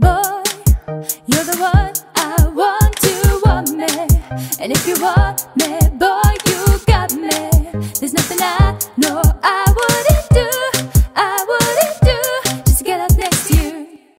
Boy, you're the one I want to want me. And if you want me, boy.